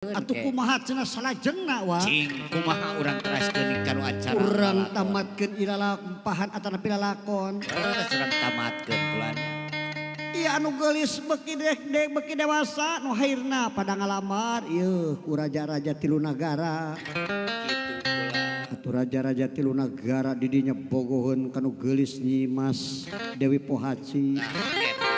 Atuh eh. kumaha cenah salajengna wa. Cing kumaha urang teraskeun kana acara. Urang tamatkeun ilalampahan atawa pilalakon. Urang urang tamatkeun kulana. Iya anu geulis beki dek beki dewasa nu hairna pada ngalamar yeuh ku raja-raja tilu nagara. Kitu pula. Atu raja-raja tilu nagara di dinya bogoheun kanu geulis Nyimas Dewi Pohaci. Nah,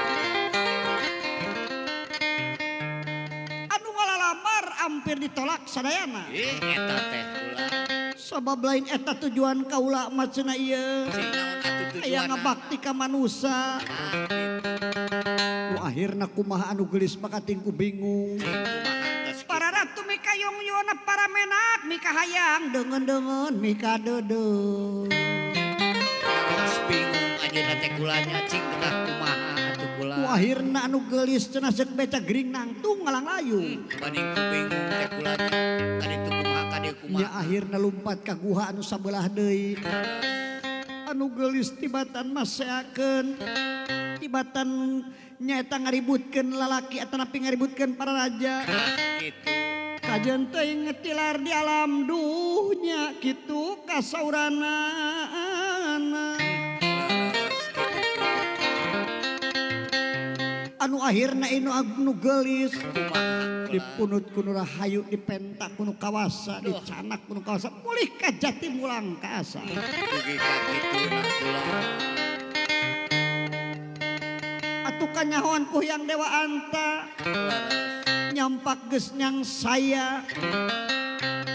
hampir ditolak sadayana. Eh, eta teh sebab lain eta tujuan kaula macena iya aya ah? ngabakti ka manusia ah, nu akhirna kumaha anu geulis makatingku bingung. Para ratu mika yong yona para menak mika hayang dengan dengan mika dede terus bingung aja teh kulanya cing kumaha. akhirnya anu gelis cenasek beca gering nangtung ngalang layu. Hmm, Banding kubingung teh kulanya Kadi tuh kumaha dia kumaha ya akhirnya lompat ka guha anu sabelah deui. Anu gelis tibatan maseakeun tibatan nyaeta ngaributkeun lalaki atau napi ngaributkeun para raja. Gitu. kajen teh ngetilar di alam dunya kitu kasaurana anu akhirnya inu agnu gelis. Dipunut kuno rahayu dipentak kuno kawasa dicanak kuno kawasa mulih ka jati mulang ka asa atuh kanyahoan ku yang dewa anta. Nyampak gesnyang saya.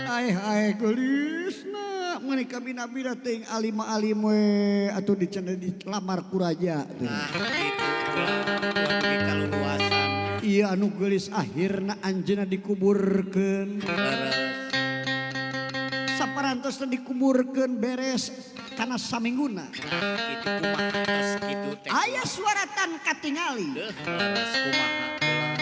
Ai ai gelisna menika kami nabi teuing alima-alim we atuh dicena dilamar ku raja teuing. Nah, gitu kula. Buat dugi kaluasan. iya anu gelis akhirna anjeuna dikuburkeun Leres. saparantosna dikuburkeun beres kana samingguna Nah, gitu kumaha tos gitu teh. aya suaratan katingali Deuh, leres kumaha kula.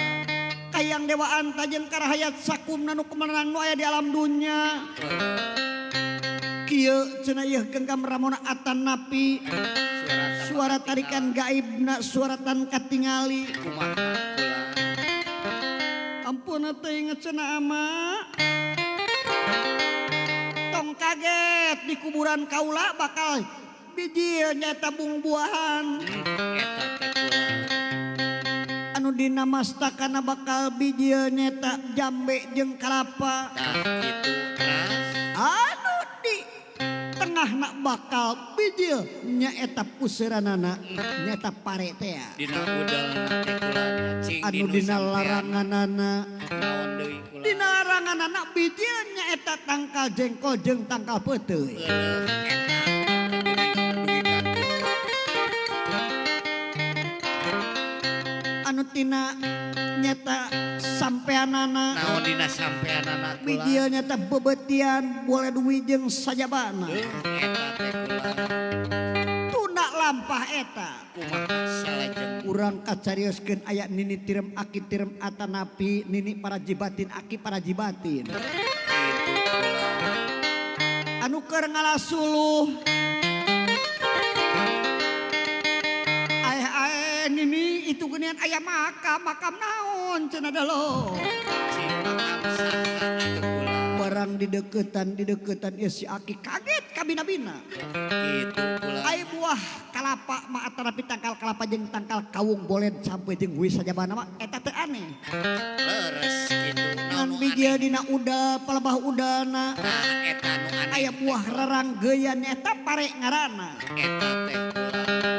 kayang dewa anta jeung karahayat sakum nanu kemenangan nu aya di alam dunya genggam Ramona Atan napi. Suara tarikan gaibna suaratan katingali. Ampun inget cenah ama. Tong kaget di kuburan kaula bakal biji nyata bung buahan. Anu dinamasta karena bakal bijil nyata jambe jeung kelapa nah, gitu, nah. anak bakal bijil nyaeta puseranana nyata paretea dina budal anu dina laranganana. Dina laranganana bijil nyaeta tangkal jengkol jeung tangkal peuteuy anu tina nyata sampeanana. Naon dina sampeanana Widya nyata bebetian boleh duwi jeung sajabana. Eta teh tuna lampah eta. Kumaha salajeng? Urang kacarioskeun aya nini tirem aki tirem atanapi nini para jibatin aki para jibatin anu keur ngalasuluh. Ayah ayah nini itu genian ayah makam makam naon? naon cena lo barang di deketan di deketan ya si Aki kaget. kabina-bina. Gitu ay buah kalapa ma tapi tangkal kalapa jeng tangkal kawung boleh sampai jeng wis saja mana mak eta teh aneh. Leres gitu. Non bijil dina udah palebah udana. Nah eta nu aneh. Aya buah rerang geyan eta pare ngarana. Eta teh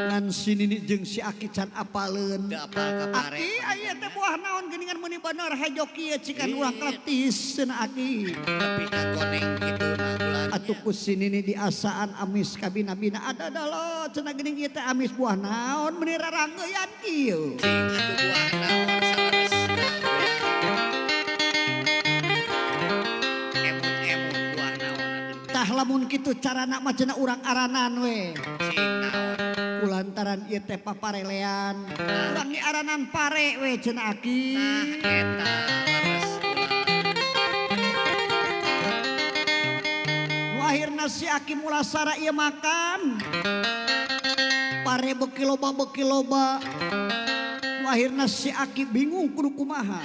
ngan sinini jeung si Aki can apaleun apal ka pare. Aki aya teh buah naon geuningan meuni bener. Hejo kieu cikan ulah kletis cenah Aki. Tapi kakoneng kitu nah bulannya. atuh ku sinini di kebiasaan amis kabinabina. Ada da lo cenah geuning ieu kita amis buah naon menira ranggean kieu. Buah naon tah lamun kitu carana mah cenah urang aranan we. Kulantaran ieu teh paparelean. Urang aranan pare we cenah aki. nah eta si aki mulasara ia makan. Pare beki loba beki loba nu akhirna si aki bingung kudu kumaha.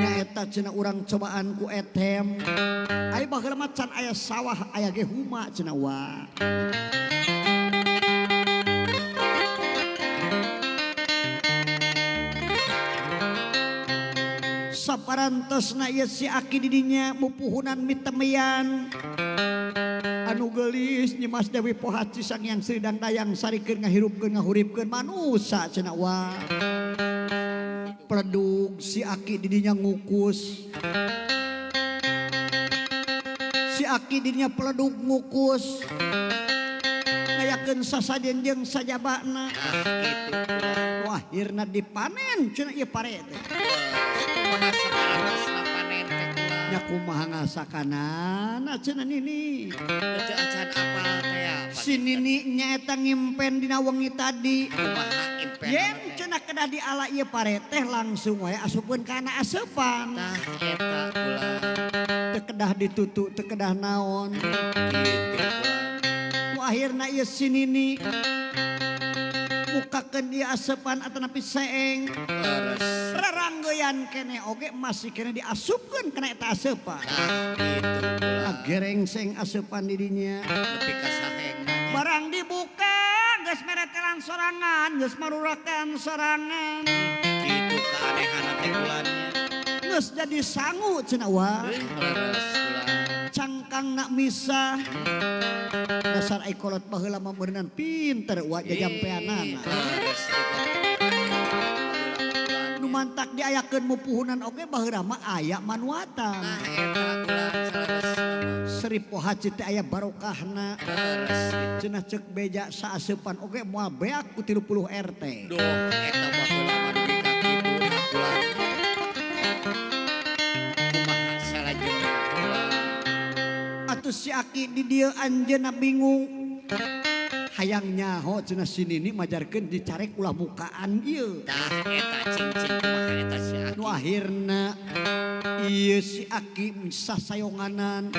Nyaeta cenah urang cobaan ku etem. Ai baheula macan aya sawah aya ge huma cenah wa saparantos na si aki didinya mupuhunan mitemian anu gelis nyimas Dewi pohaci sang yang sedang dayang sarikeun ngahirupkeun ngahuripkeun manusa cenah wa Perdug si aki didinya ngukus. Si aki didinya peledug ngukus. Ngayakeun sasajen jeung sajabana. Ah, wah akhirna dipanen cenah ieu pare teh. kumaha ngasa kanan acana nini? Teu acan apal teh si nini nya eta ngimpen dina wengi tadi. Kumaha impen yen cenah kedah di ala ieu pare teh langsung wae asupkeun kana asupan tah eta kula teu kedah ditutu teu kedah naon. Kitu akhirna ieu si nini. bukakan dia asepan atau napi seeng. Reranggoyan kene oge masih kene diasupkan kena eta asepan. Nah, gitu. Agereng ah, seng asepan didinya. Tapi kasaheng. Barang dibuka, geus meretelan sorangan, geus marurakan sorangan. Gitu keanehan teh bulannya. Geus jadi sangu cenah wa. Leres bulan. cangkang nak misah. Dasar ekolot mah memberenan pinter wa jajam peanan nu mantak diayakeun mupuhunan oge baheula mah aya manuatan. Serip haji teh aya barokahna. Cenah cek beja saaseupan oge moal beak ku 30 RT duh eta mah aki di dieu anjeunna bingung hayang nyaho cenah si Nini majarkeun dicarek ulah mukaan ieu. Tah eta cincin kumaha eta si aki Nu akhirna ieu si aki misah sayonganan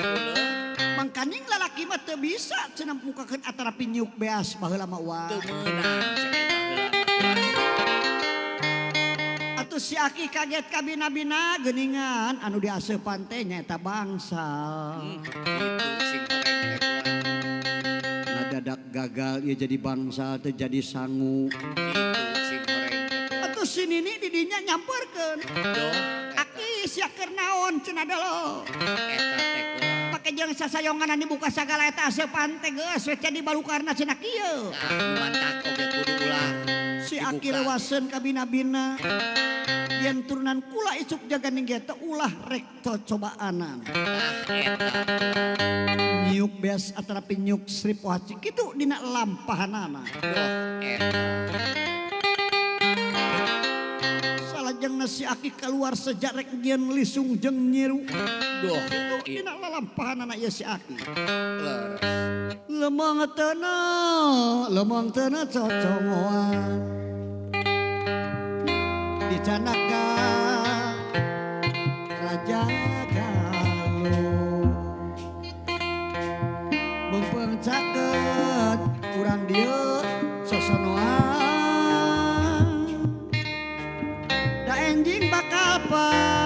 mangkaning lalaki mah teu bisa cenah mukakeun antara pinyuk beas baheula mah wa. Teu meunang. itu si Aki kaget kabina-bina geningan. Anu diase pantai nyata bangsa. hmm, dadak gagal ya jadi bangsa teh jadi sangu. Atau si Nini didinya nyamperkan aki siakir naon cina dalo pakai jeng sasayongan anu buka sagala eta ase pantai geus jadi balukarna cenah cina kieu mantak oge kudu ulah. akilwasen kabina-bina yang turunan kula isuk jaga ninggeta ulah rekto cobaanan nyuk beas antara pinyuk sri pohaci. Itu dina lampahanana. jeng nasi aki keluar sejarek gian lisung jeng nyiru. doh ini iya. nak lalampahan anak ya si aki. Lemang tena, lemang tena cocongan Di canaka raja galuh. Mempeng caket kurang dia. Baba.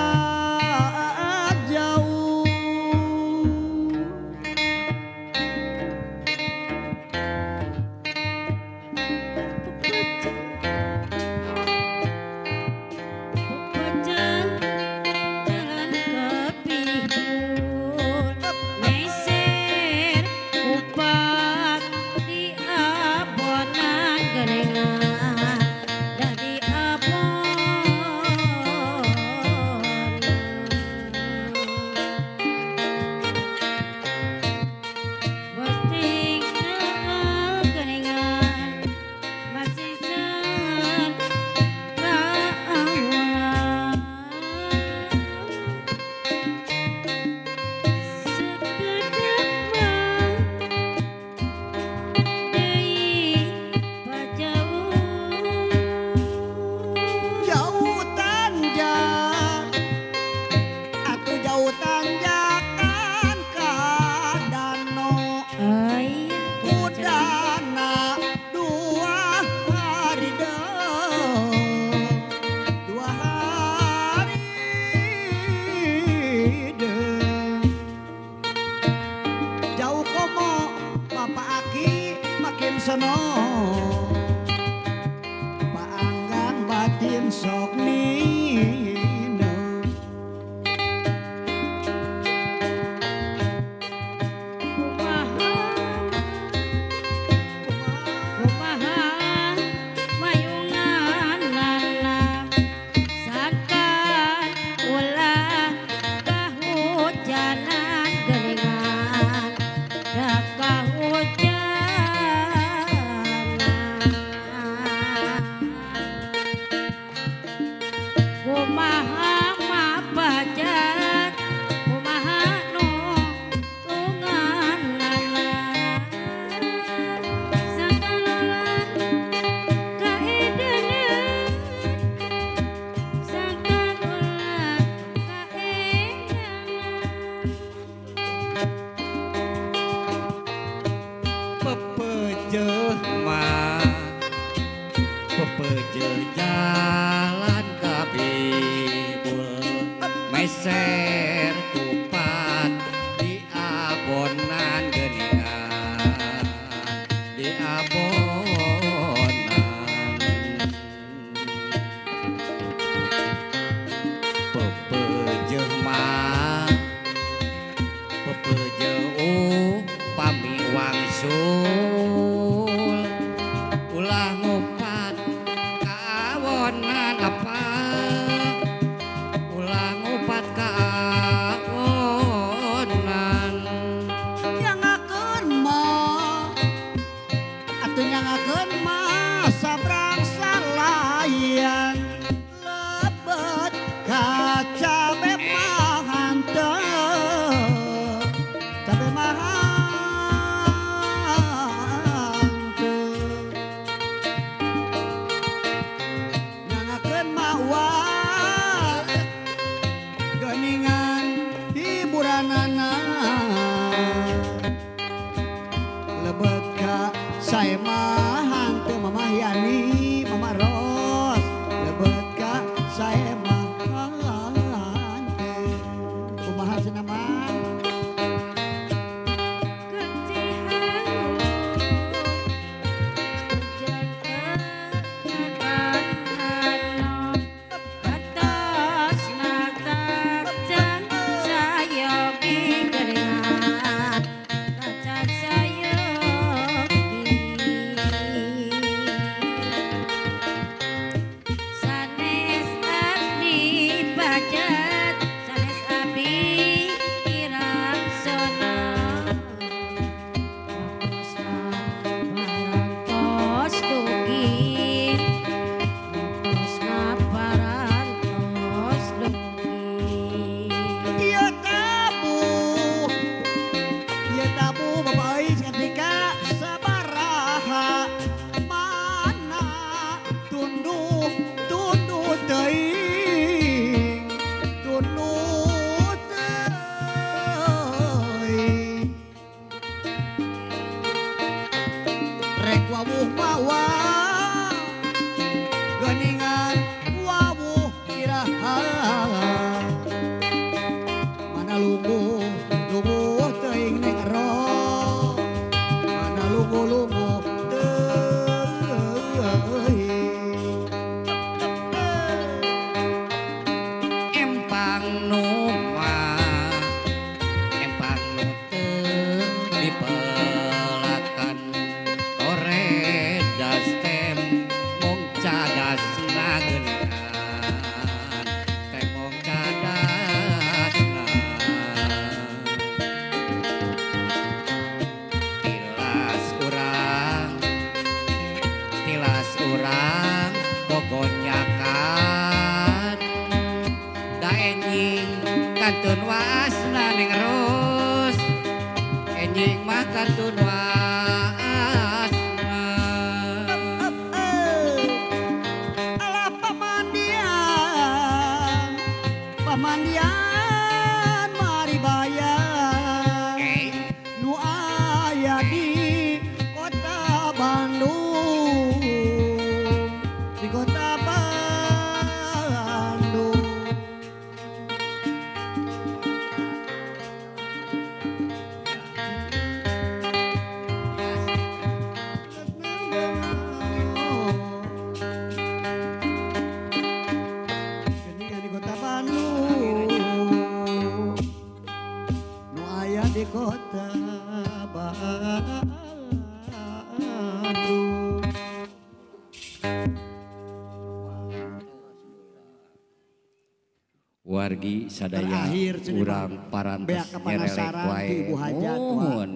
urang parantos nyerelek wae. Mohon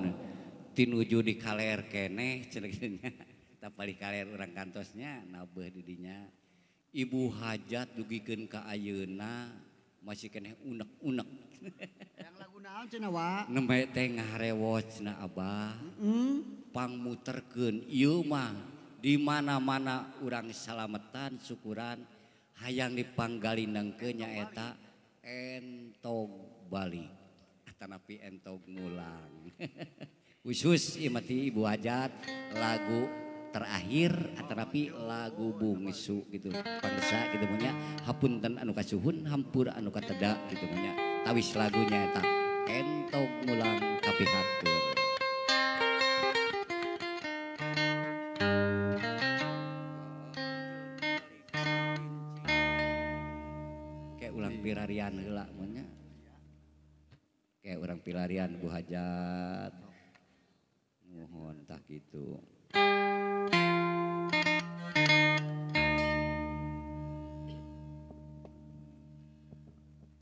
tinuju di kaler keneh cenah tak balik kaler urang kantosnya nabeh di dinya. Ibu hajat dugikeun ka ayeuna masih keneh unek-unek. Yang lagu naon cenah wa? Nembe teh ngarewot cenah Abah. Heeh. Mm -hmm. Pangmuterkeun ieu mah di mana-mana urang salametan syukuran hayang dipanggalindengkeun nya eta entog balik. Ah, atanapi entog mulang. Khusus imati ibu hajat lagu terakhir ah, atanapi lagu bungsu gitu. Bangsa gitu punya hapunten anu kasuhun hampur anu kateda gitu punya tawis lagunya tak entog mulang kapihatur pilarian Bu Hajat. Mohon tak gitu.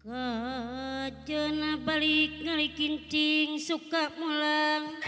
Kajana balik ngalikincing suka mulang.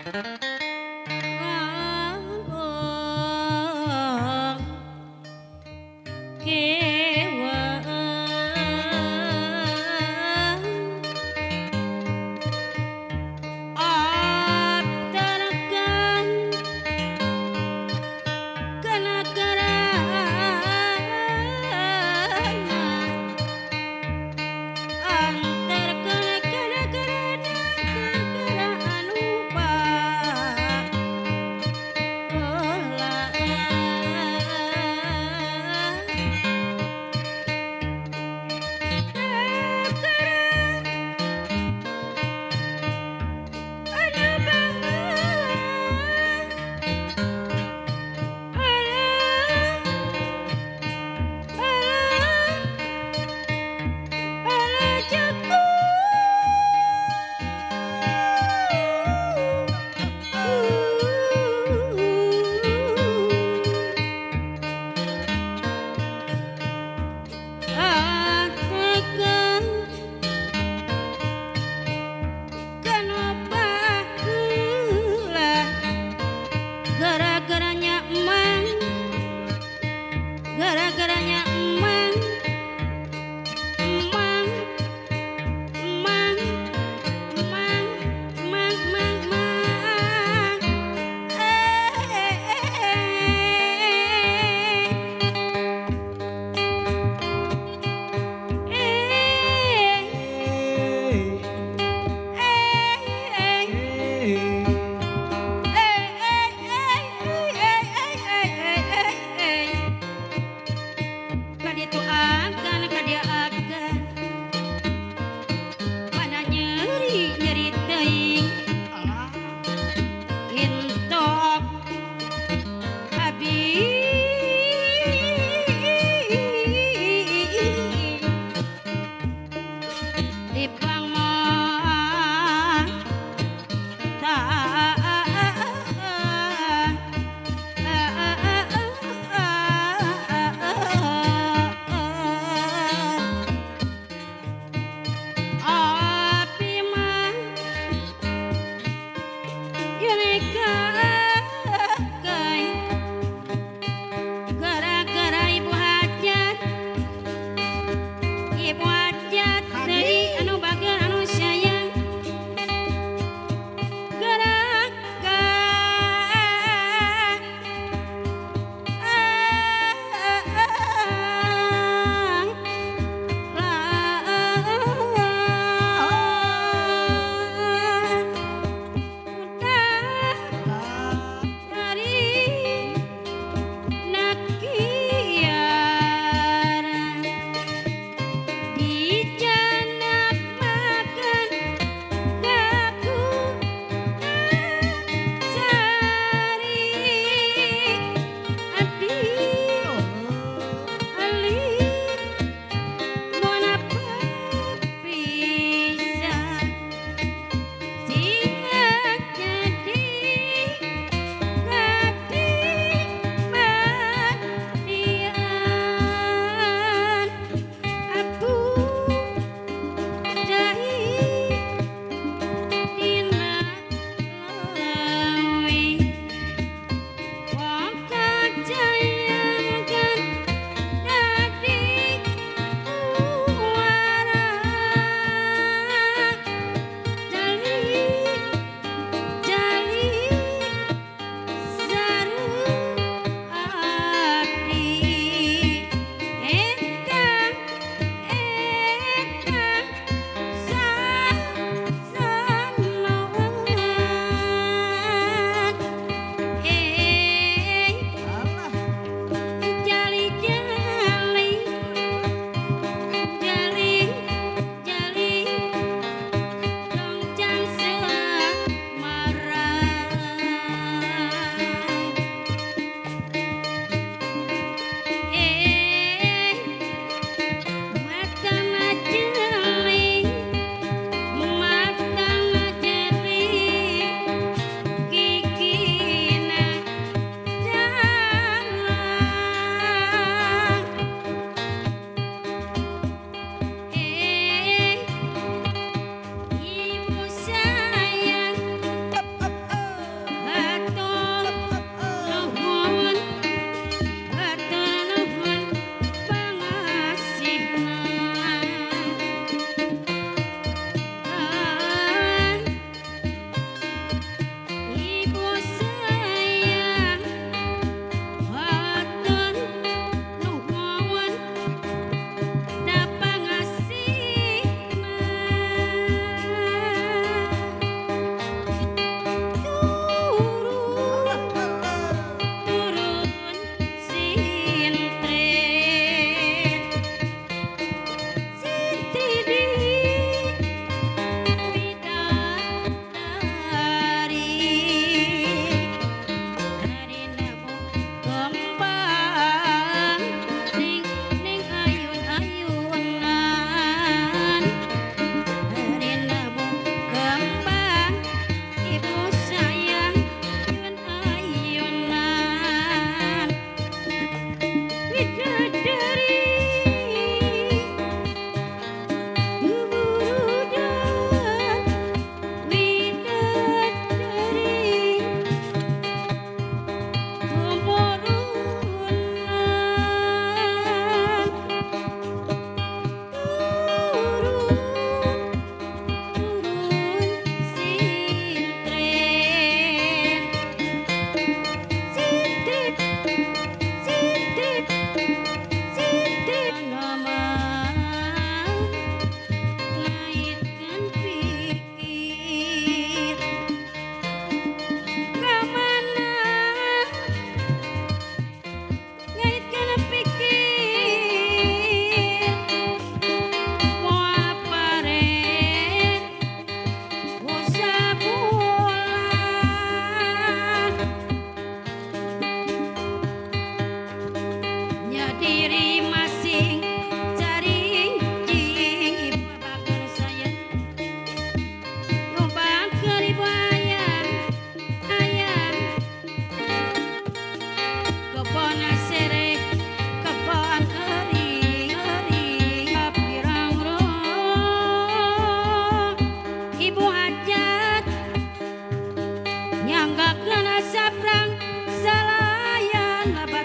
Bang, bang.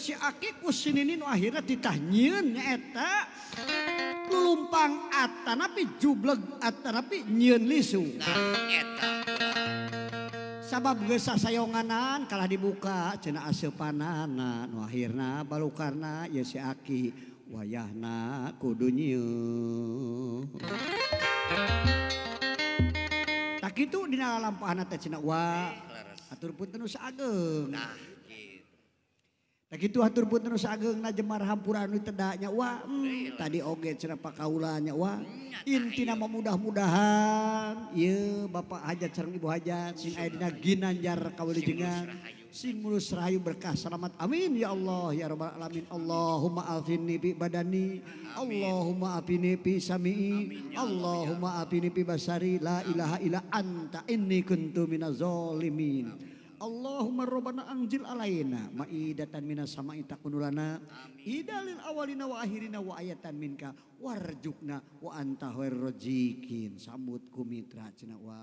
si aki kusinini akhirnya titahnyun eta lulumpang atanapi jubleg atanapi nyieun lisu. Nah, Sabab gesa sayonganan kalah dibuka cina asepanana nu akhirna balukarna ya si aki wayahna kudu nyieun. Tak itu dina lampahan teh cina wa. Eh, atur punten nu sageng. Nah. Gitu hatur punten nu saageng na jemar hampura anu tedanya wa hmm, tadi oge cenah pakaulanya wa intina mah mudah-mudahan. Ieu Bapak hajat sareng Ibu hajat. Sing aya dina ginanjar kawilujengan sing mulus rahayu. Berkah selamat. Amin ya Allah ya rabbal alamin. Allahumma afini bi badani. Allahumma afini bi sami'i Allahumma afini bi basari. La ilaha illa anta inni kuntu minaz zalimin Allahumma robbana anjil alaina ma'idatan minas sama'i takunulana. Idalil awalina wa akhirina wa ayatan minka. Warjukna wa anta khairur sambut kumitra cina wa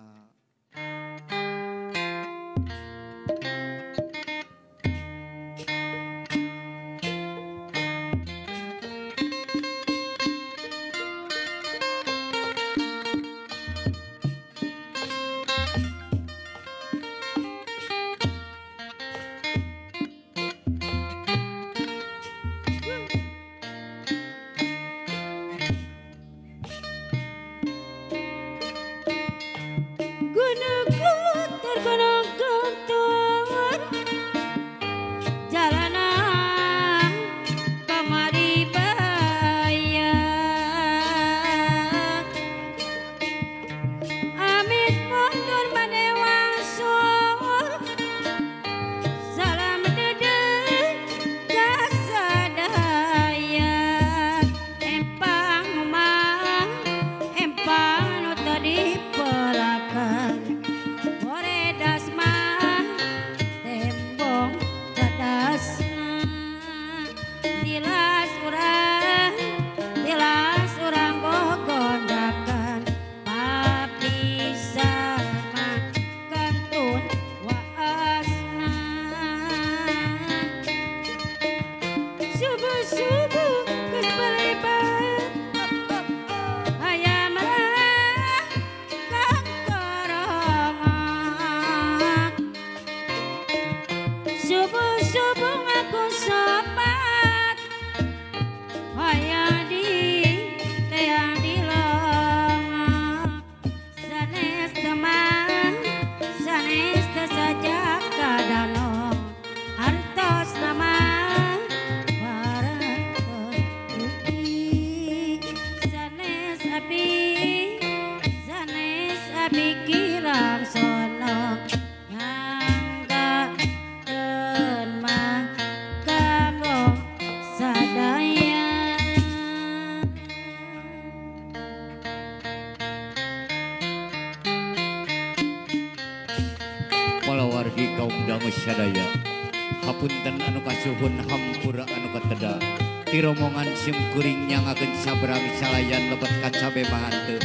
simkuringnyagaken sabrang salayan lebet kacabe mahante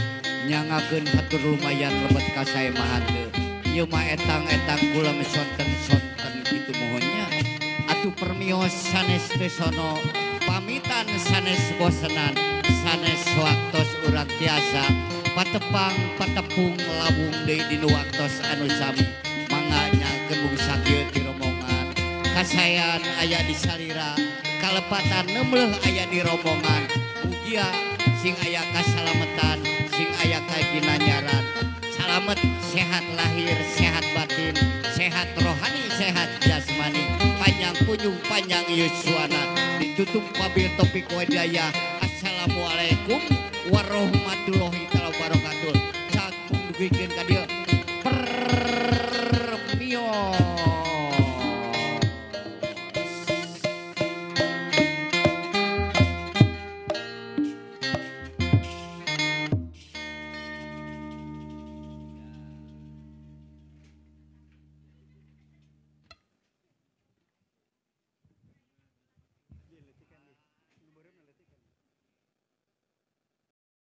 nyangakeun hatur lumayan lebet kasai mahante Yuma etang-etang kula sonten-sonten gitu mohonnya Atuh permios sanes tesono pamitan sanes bosenan. Sanes waktos urang tiasa. Patepang patepung labung deui dina waktos anu sami. Manganya kebung sakit ti rombongan kasayan aya di salira. Kalepatan neumleuh aya di rombongan. Mugia sing aya kasalametan sing aya kaginanyaran. Salamet sehat lahir sehat batin sehat rohani sehat jasmani. Panjang kunjung panjang yuswana. Ditutup mobil topik wadaya assalamualaikum warahmatullahi wabarakatuh. Saat dugikeun ka dieu per